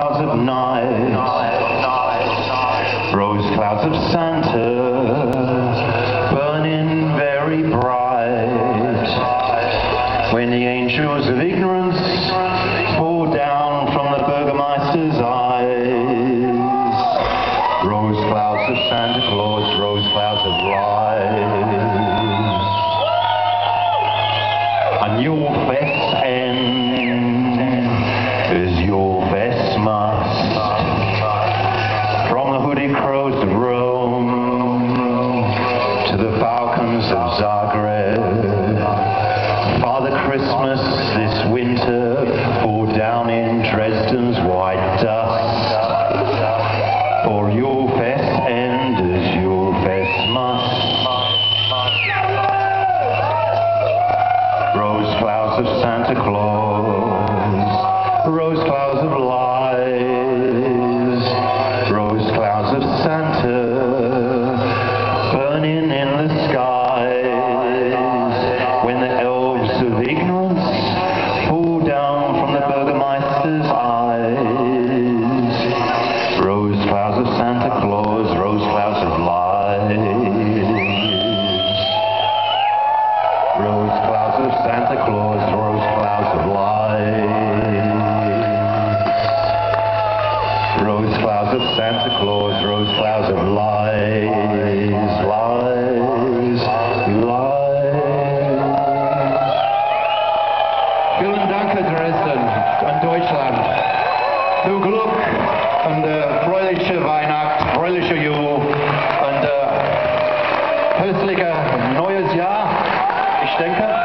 clouds of night, rose clouds of Santa, burning very bright. When the angels of ignorance pour down from the Burgermeister's eyes, rose clouds of Santa Claus, rose clouds of light. Of Zagreb. Father Christmas this winter poured down in Dresden's white dust. For your best end is your best must. Rose clouds of Santa Claus, rose clouds of lies, rose clouds of Santa, Santa Claus, rose clouds of lies. Viel Glück und äh, fröhliche Weihnacht, fröhliche Jul und äh, höchstliche neues Jahr. Ich denke,